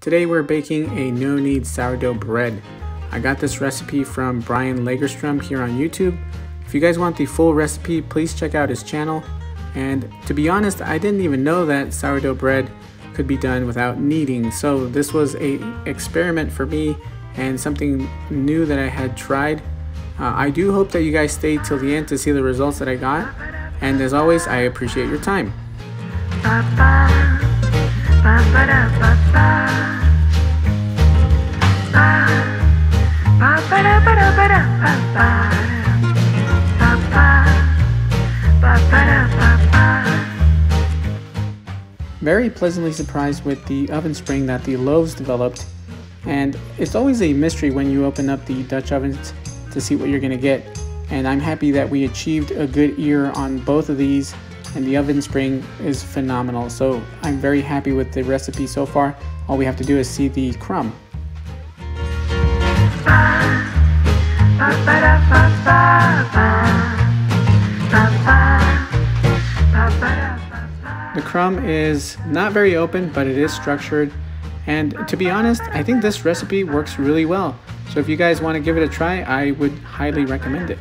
Today we're baking a no-knead sourdough bread. I got this recipe from Brian Lagerstrom here on YouTube. If you guys want the full recipe, please check out his channel. And to be honest, I didn't even know that sourdough bread could be done without kneading. So this was a experiment for me and something new that I had tried. Uh, I do hope that you guys stay till the end to see the results that I got. And as always, I appreciate your time. Very pleasantly surprised with the oven spring that the loaves developed. And it's always a mystery when you open up the Dutch ovens to see what you're going to get. And I'm happy that we achieved a good ear on both of these and the oven spring is phenomenal. So I'm very happy with the recipe so far. All we have to do is see the crumb the crumb is not very open but it is structured. And to be honest I think this recipe works really well. So if you guys want to give it a try I would highly recommend it